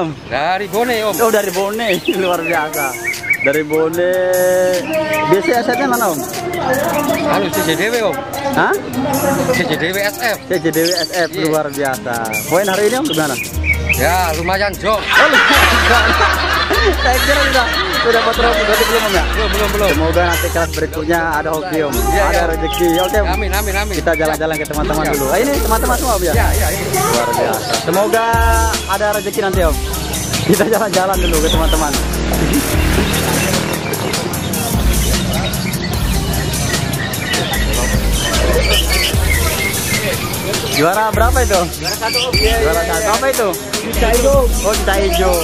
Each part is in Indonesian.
Om? Dari Bone Om. Oh dari Bone, luar biasa. Dari Bone. Biasanya asetnya mana Om? Halo CJDW Om. Hah? CJDW SF. CJDW SF Iya. luar biasa. Poin hari ini Om gimana? Ya lumayan jong. Oh, lumayan. Saya kira sudah sudah patroli berarti belum Om ya? Belum belum belum. Semoga nanti kelas berikutnya ada hoki Om, Iya, ada iya. rezeki. Ya, Oke, Om. Amin amin amin. kita jalan-jalan ke teman-teman Iya. dulu. Ah, ini teman-teman semua Om ya? Ya ya ini. Luar biasa. Semoga ada rezeki nanti Om. Kita jalan-jalan dulu ke teman-teman. Juara berapa itu? Juara satu Om. Juara satu apa itu? Itu. Oh, cinta hijau.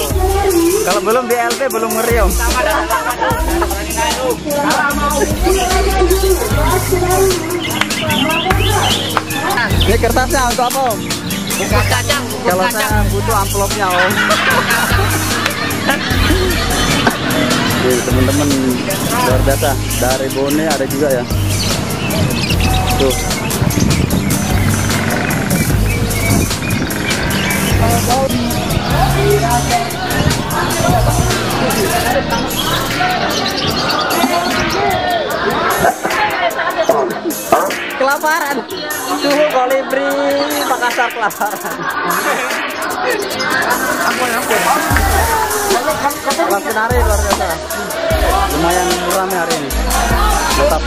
Kalau belum di LP belum Om. Ini kertasnya untuk apa Om? Bukan kacang. Kalau saya butuh amplopnya om. Teman-teman luar biasa dari Bone ada juga ya. Tuh. Kelaparan. Suhu kolibri Makassar kelaparan. Kelas penari luar biasa. Lumayan ramai hari ini. Mantap.